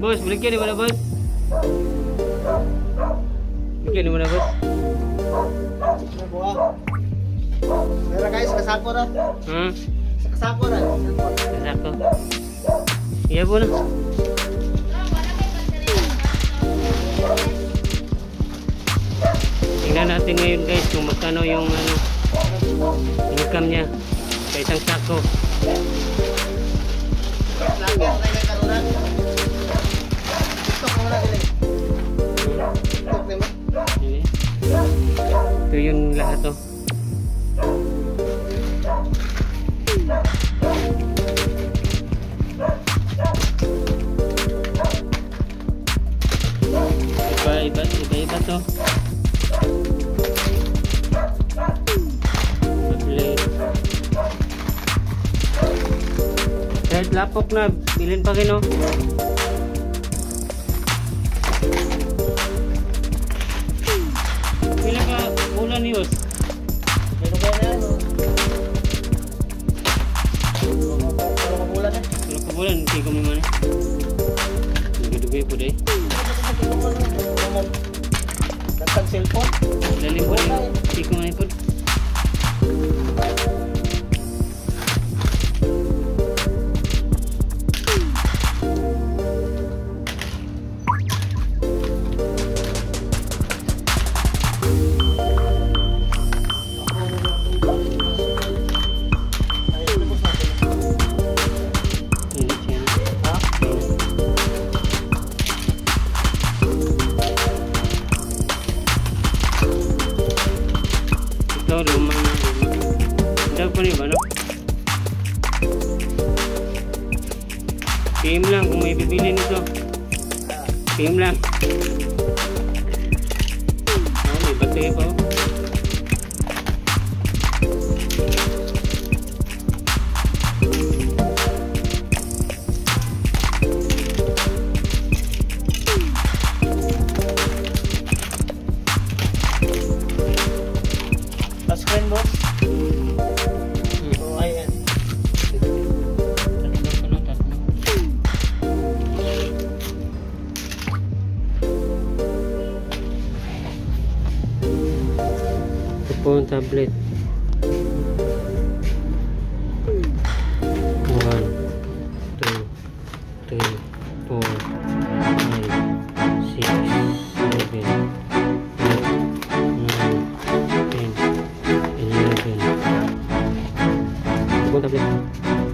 Bos, breknya di mana, Bos? Breknya di mana, Bos? Ini buah. Merah guys, Iya, Bu. Tingnan natin ngayon guys kung magkano yung ano income niya sa isang sako. Lapok na, bilhin pa kino. Pila ka ulan ni Os? Meron ba na? Pero magulan eh. Pila ka bulan, hindi ko may mana. Dugi-dugi po day. Nagtag cellphone. Lalim po. Hindi ko Ito po rin ba, no? PM lang kung may bibili nito. PM lang. Ah, may battery pa. oh. phone, tablet. One, two, three, four, five, six, seven, eight, nine, ten, eleven. Phone, tablet.